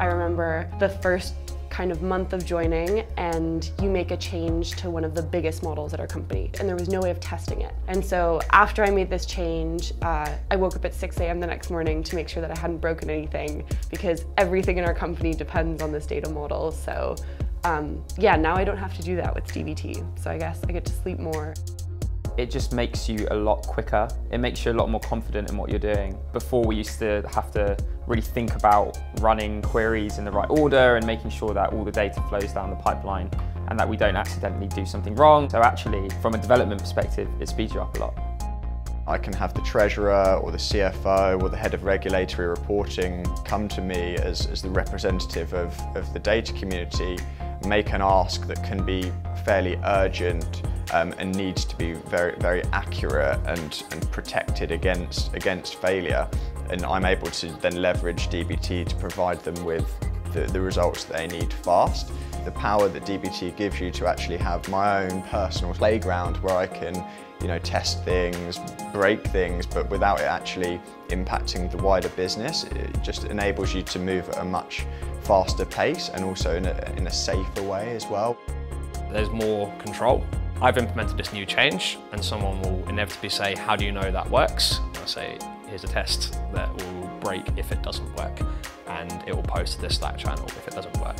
I remember the first kind of month of joining and you make a change to one of the biggest models at our company and there was no way of testing it. And so after I made this change, uh, I woke up at 6 a.m. the next morning to make sure that I hadn't broken anything because everything in our company depends on this data model. So um, yeah, now I don't have to do that with DBT. So I guess I get to sleep more it just makes you a lot quicker. It makes you a lot more confident in what you're doing. Before we used to have to really think about running queries in the right order and making sure that all the data flows down the pipeline and that we don't accidentally do something wrong. So actually, from a development perspective, it speeds you up a lot. I can have the treasurer or the CFO or the head of regulatory reporting come to me as, as the representative of, of the data community, make an ask that can be fairly urgent um, and needs to be very, very accurate and, and protected against, against failure. And I'm able to then leverage DBT to provide them with the, the results they need fast. The power that DBT gives you to actually have my own personal playground where I can you know, test things, break things, but without it actually impacting the wider business. It just enables you to move at a much faster pace and also in a, in a safer way as well. There's more control I've implemented this new change and someone will inevitably say, how do you know that works? I'll say, here's a test that will break if it doesn't work and it will post to this Slack channel if it doesn't work.